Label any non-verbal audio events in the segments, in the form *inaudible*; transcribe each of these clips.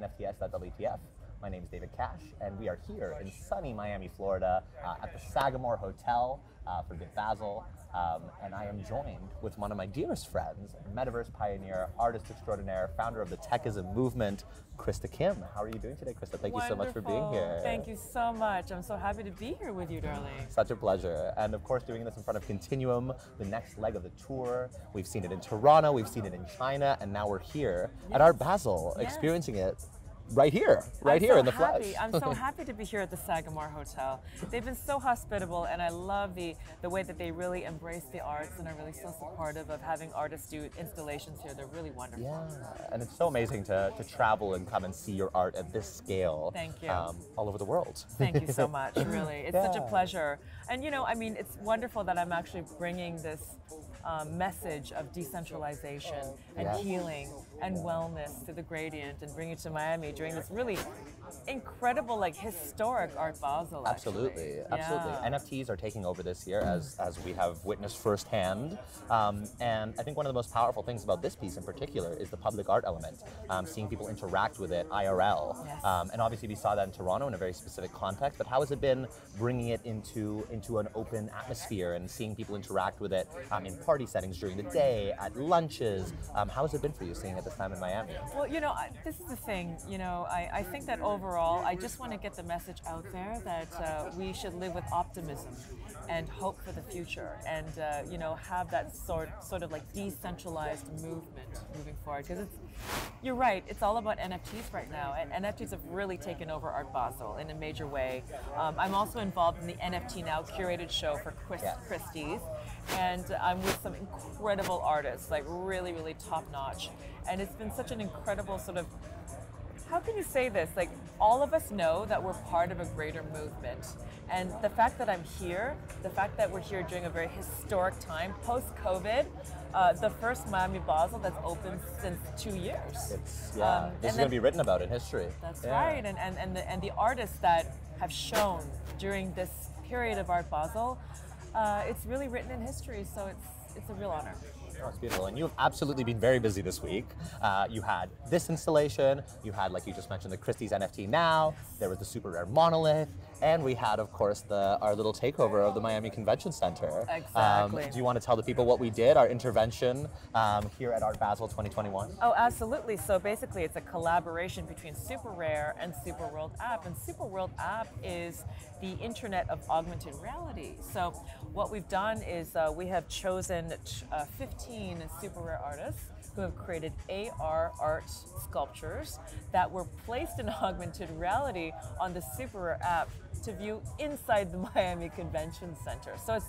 NFTS.WTF. My name is David Cash, and we are here in sunny Miami, Florida, uh, at the Sagamore Hotel uh, for Bit Basel. Um, and I am joined with one of my dearest friends, metaverse pioneer, artist extraordinaire, founder of the Techism movement, Krista Kim. How are you doing today, Krista? Thank Wonderful. you so much for being here. Thank you so much. I'm so happy to be here with you, darling. Such a pleasure. And of course, doing this in front of Continuum, the next leg of the tour. We've seen it in Toronto, we've seen it in China, and now we're here at Art Basel, Yes. experiencing it right here, right I'm here so in the happy. flesh. I'm so *laughs* happy to be here at the Sagamore Hotel. They've been so hospitable, and I love the the way that they really embrace the arts and are really so supportive of having artists do installations here. They're really wonderful. Yeah, and it's so amazing to, to travel and come and see your art at this scale. Thank you. Um, all over the world. Thank you so *laughs* much, really. It's such a pleasure. And you know, I mean, it's wonderful that I'm actually bringing this um, message of decentralization and healing and wellness to the gradient and bring it to Miami during this really incredible, like historic Art Basel. actually. Absolutely, absolutely. Yeah. NFTs are taking over this year, as as we have witnessed firsthand. Um, and I think one of the most powerful things about this piece in particular is the public art element, um, seeing people interact with it IRL. Yes. Um, and obviously, we saw that in Toronto in a very specific context. But how has it been bringing it into into an open atmosphere and seeing people interact with it um, in party settings during the day, at lunches? Um, how has it been for you seeing it this time in Miami? Well, you know, I, this is the thing. You know, I, I think that overall, I just want to get the message out there that uh, we should live with optimism and hope for the future, and uh, you know, have that sort sort of like decentralized movement moving forward. Because it's, you're right, it's all about NFTs right now, and NFTs have really taken over Art Basel in a major way. Um, I'm also involved in the NFT Now curated show for Chris. Christie's, and I'm with some incredible artists, like really, really top notch. And it's been such an incredible sort of how can you say this? Like, all of us know that we're part of a greater movement. And the fact that I'm here, the fact that we're here during a very historic time, post COVID, uh, the first Miami Basel that's open since two years. It's yeah. Um, this is going to be written about in history. That's Yeah. right. And, and, and, the, and the artists that have shown during this period of Art Basel, uh, it's really written in history. So it's, it's a real honor. Oh, it's beautiful. And you've absolutely been very busy this week. Uh, you had this installation, you had, like you just mentioned, the Christie's NFT Now, there was the super rare monolith, and we had, of course, the our little takeover of the Miami Convention Center. Exactly. Um, do you want to tell the people what we did, our intervention um, here at Art Basel 2021? Oh, absolutely. So basically, it's a collaboration between Super Rare and Super World App. And Super World App is the internet of augmented reality. So what we've done is uh, we have chosen uh, 15 Super Rare artists who have created AR art sculptures that were placed in *laughs* augmented reality on the Super app to view inside the *laughs* Miami Convention Center. So it's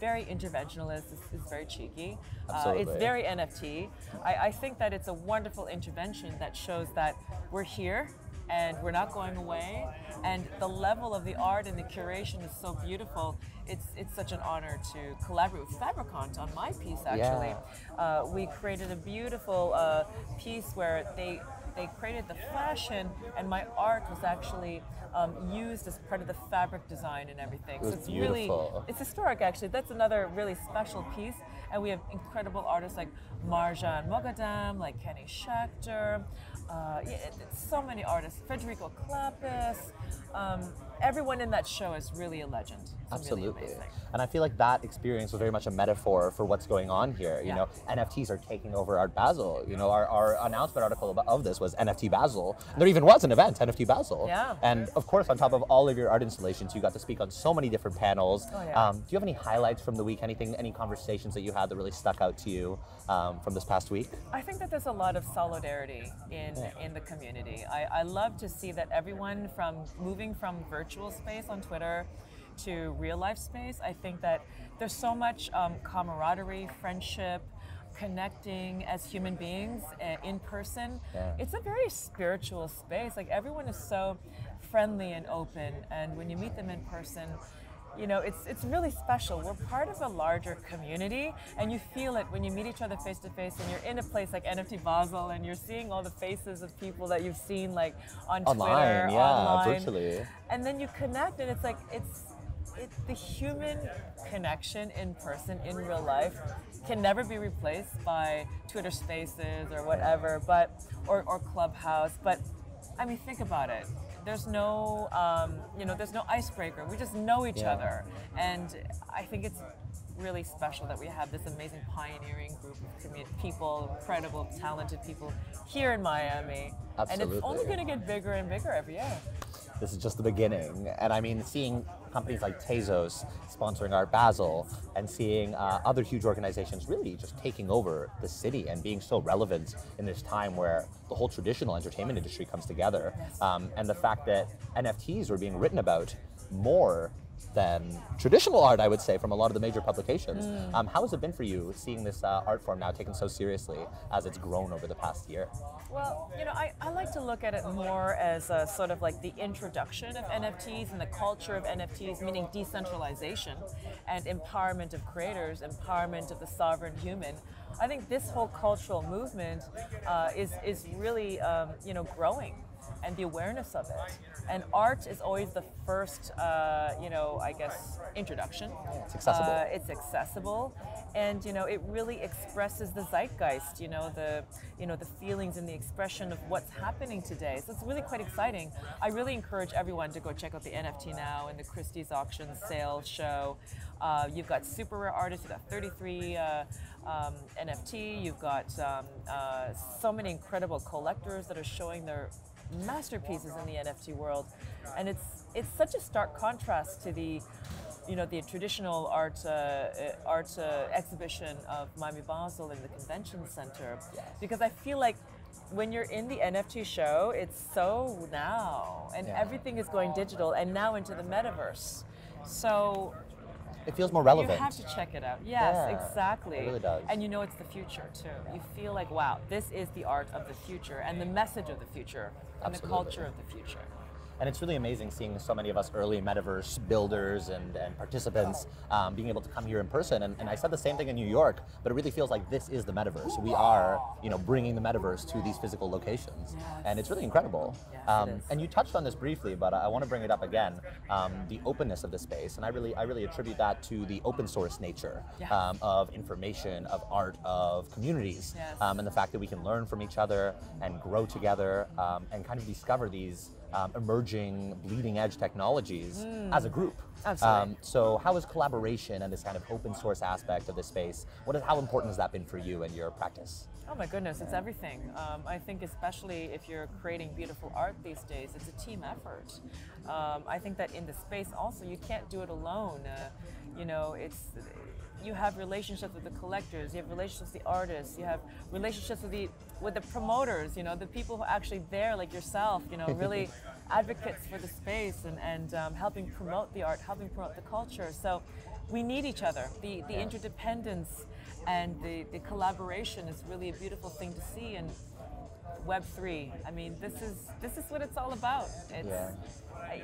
very interventionalist. It's, it's very cheeky. Uh, it's very NFT. I, I think that it's a wonderful intervention that shows that we're here and we're not going away. And the level of the art and the curation is so beautiful. It's it's such an honor to collaborate with Fabricant on my piece. Actually, uh, we created a beautiful uh, piece where they they created the fashion, and my art was actually. Um, used as part of the fabric design and everything. was so it's beautiful. really it's historic actually. That's another really special piece. And we have incredible artists like Marjan Moghaddam, like Kenny Schachter, uh, yeah, so many artists. Federico Clapis. Um, everyone in that show is really a legend. It's Absolutely. amazing. And I feel like that experience was very much a metaphor for what's going on here. You Yeah. know, NFTs are taking over Art Basel. You know, our, our announcement article of this was NFT Basel. And there even was an event, NFT Basel. Yeah. And of course, on top of all of your art installations, you got to speak on so many different panels. Oh, yeah. um, do you have any highlights from the week? Anything, any conversations that you had that really stuck out to you um, from this past week? I think that there's a lot of solidarity in in the community. I, I love to see that everyone from moving from virtual space on Twitter to real life space. I think that there's so much um, camaraderie, friendship, connecting as human beings uh, in person. Yeah. It's a very spiritual space. Like everyone is so friendly and open, and when you meet them in person, you know, it's it's really special. We're part of a larger community, and you feel it when you meet each other face to face, and you're in a place like NFT Basel, and you're seeing all the faces of people that you've seen like on Online, Twitter, yeah, online, virtually. and then you connect, and it's like it's it's the human connection in person in real life can never be replaced by Twitter Spaces or whatever, but or, or Clubhouse, but I mean, think about it. There's no, um, you know, there's no icebreaker. We just know each Yeah. other, and I think it's really special that we have this amazing pioneering group of people, incredible, talented people here in Miami, and it's only going to get bigger and bigger every year. This is just the beginning. And I mean, seeing companies like Tezos sponsoring Art Basel and seeing uh, other huge organizations really just taking over the city and being so relevant in this time where the whole traditional entertainment industry comes together. Um, and the fact that NFTs were being written about more than traditional art, I would say, from a lot of the major publications. Um, how has it been for you seeing this uh, art form now taken so seriously as it's grown over the past year? Well, you know, I, I to look at it more as a sort of like the introduction of NFTs and the culture of NFTs, meaning decentralization and empowerment of creators, empowerment of the sovereign human. I think this whole cultural movement uh, is, is really, um, you know, growing and the awareness of it. And art is always the first, uh, you know, I guess, introduction. It's accessible. Uh, it's accessible, and you know, it really expresses the zeitgeist. You know, the you know the feelings and the expression of what's happening today. So it's really quite exciting. I really encourage everyone to go check out the NFT now and the Christie's auction sale show. Uh, you've got super rare artists. You've got 33 uh, um, NFT. You've got um, uh, so many incredible collectors that are showing their masterpieces in the NFT world, and it's it's such a stark contrast to the you know the traditional art uh, uh, art uh, exhibition of Miami Basel in the convention center, because I feel like when you're in the NFT show, it's so now, and Yeah. everything is going digital, and now into the metaverse. So It feels more relevant. you have to check it out. Yes, Yeah, exactly. it really does. And you know it's the future too. You feel like, wow, this is the art of the future and the message of the future and the culture of the future. And it's really amazing seeing so many of us early metaverse builders and, and participants um, being able to come here in person. And, and I said the same thing in New York, but it really feels like this is the metaverse. We are, you know, bringing the metaverse to these physical locations, and it's really incredible. Yes, um, and you touched on this briefly, but I, want to bring it up again: um, the openness of the space, and I really, I really attribute that to the open source nature Yeah. um, of information, of art, of communities, Yes. um, and the fact that we can learn from each other and grow together um, and kind of discover these um, emerging bleeding edge technologies as a group. Mm. Absolutely. so how is collaboration and this kind of open source aspect of this space, what is, how important has that been for you and your practice? Oh my goodness, it's everything. Um, I think, especially if you're creating beautiful art these days, it's a team effort. Um, I think that in the space also, you can't do it alone. Uh, you know, it's you have relationships with the collectors, you have relationships with the artists, you have relationships with the with the promoters. You know, the people who are actually there, like yourself. You know, really *laughs* advocates for the space and and um, helping promote the art, helping promote the culture. So we need each other. The the interdependence and the, the collaboration is really a beautiful thing to see and web 3 i mean this is this is what it's all about. It's Yeah.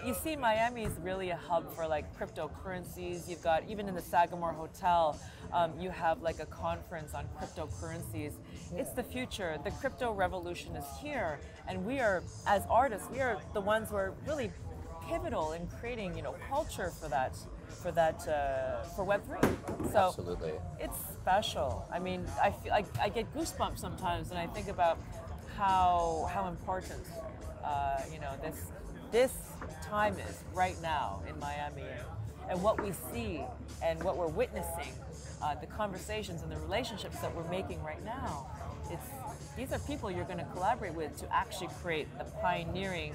you see miami is really a hub for like cryptocurrencies. You've got even in the sagamore hotel um, you have like a conference on cryptocurrencies. It's the future. The crypto revolution is here and we are as artists we are the ones who are really pivotal in creating you know culture for that for that uh, for web 3 so Absolutely. it's special. I mean, I feel like I get goosebumps sometimes when I think about how how important uh, you know this this time is right now in Miami, and what we see and what we're witnessing, uh, the conversations and the relationships that we're making right now. It's these are people you're going to collaborate with to actually create the pioneering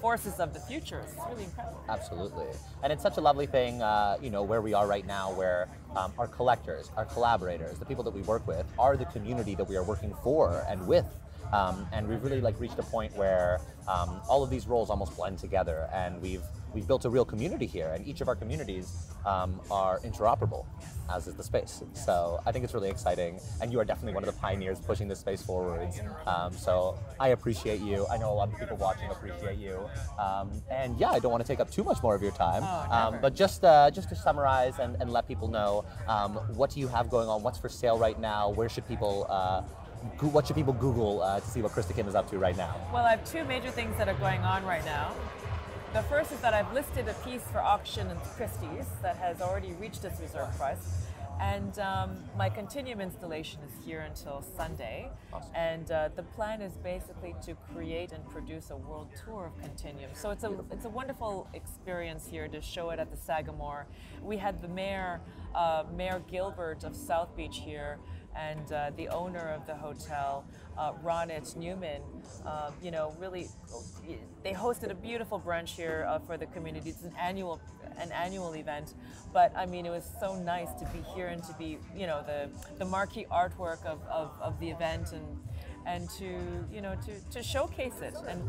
forces of the future. It's really incredible. Absolutely. And it's such a lovely thing, uh, you know, where we are right now, where um, our collectors, our collaborators, the people that we work with, are the community that we are working for and with. Um, and we've really like reached a point where um, all of these roles almost blend together, and we've we've built a real community here. And each of our communities um, are interoperable, as is the space. So I think it's really exciting, and you are definitely one of the pioneers pushing this space forwards. Um, so I appreciate you. I know a lot of people watching appreciate you. Um, and yeah, I don't want to take up too much more of your time. Oh, um, but just uh, just to summarize and, and let people know, um, what do you have going on? What's for sale right now? Where should people? Uh, what should people Google uh, to see what Krista Kim is up to right now? Well, I have two major things that are going on right now. The first is that I've listed a piece for auction in Christie's that has already reached its reserve price. And um, my Continuum installation is here until Sunday. Awesome. And uh, the plan is basically to create and produce a world tour of Continuum. So it's a it's a wonderful experience here to show it at the Sagamore. We had the mayor, uh, Mayor Gelber of South Beach here, and uh, the owner of the hotel, uh, Ronit Newman, uh, you know, really, they hosted a beautiful brunch here uh, for the community. It's an annual, an annual event, but I mean, it was so nice to be here and to be, you know, the the marquee artwork of, of, of the event and and to you know to, to showcase it and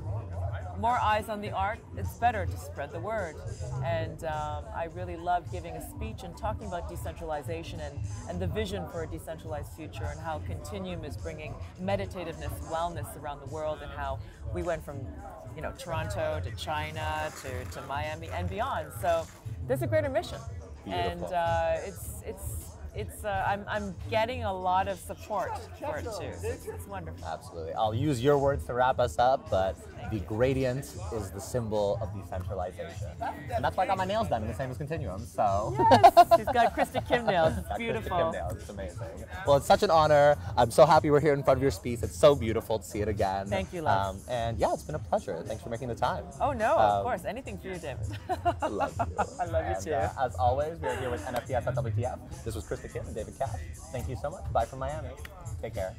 more eyes on the art, it's better to spread the word. And um, I really love giving a speech and talking about decentralization and, and the vision for a decentralized future and how Continuum is bringing meditativeness, wellness around the world and how we went from you know Toronto to China to, to Miami and beyond. So there's a greater mission. Beautiful. And uh, it's, it's it's uh, I'm, I'm getting a lot of support for it too. It's, it's wonderful. Absolutely. I'll use your words to wrap us up, but the gradient is the symbol of decentralization. And that's why I got my nails done in the same as Continuum, so. Yes, he's got *laughs* Krista Kim nails. It's Krista beautiful. Kim nails. It's amazing. Well, it's such an honor. I'm so happy we're here in front of your piece. It's so beautiful to see it again. Thank you, love. Um, and yeah, it's been a pleasure. Thanks for making the time. Oh no, Um, of course, anything for you, David. I love you. *laughs* I love you And, too. uh, as always, we're here with NFTS at WTF. This was Krista Kitchen, David Cash. Thank you so much. Bye from Miami. Take care.